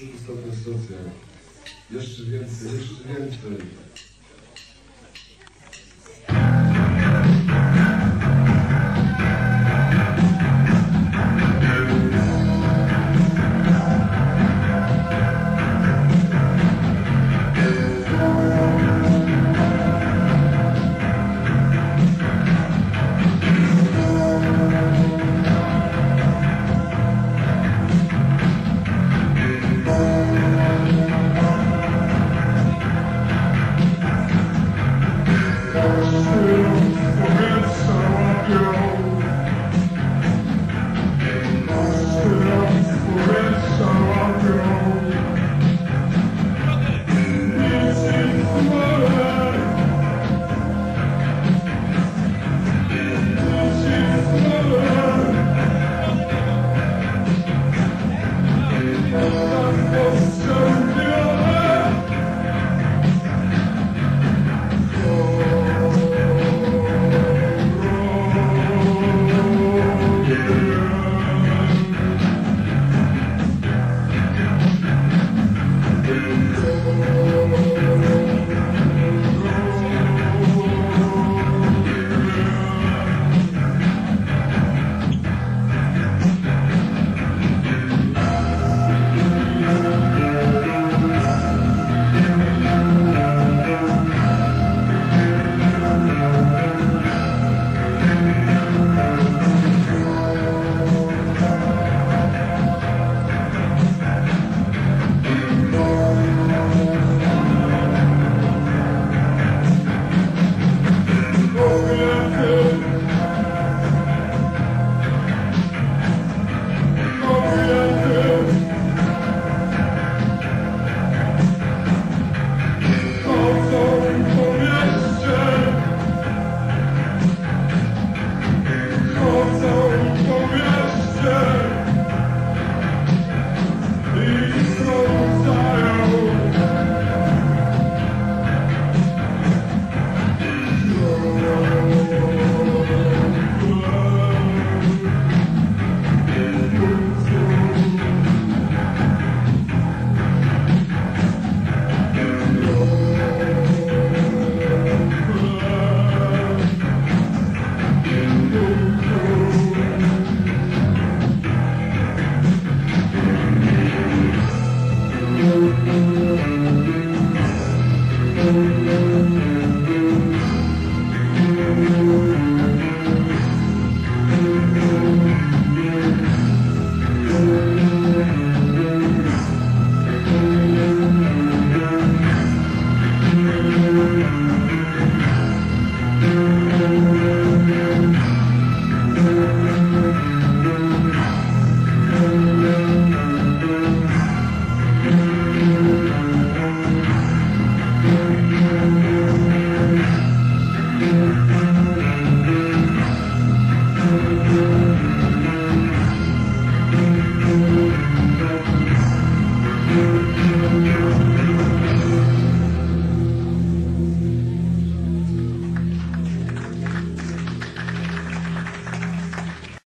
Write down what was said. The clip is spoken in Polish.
Przedostatnia stacja. Jeszcze więcej, jeszcze więcej. Mister.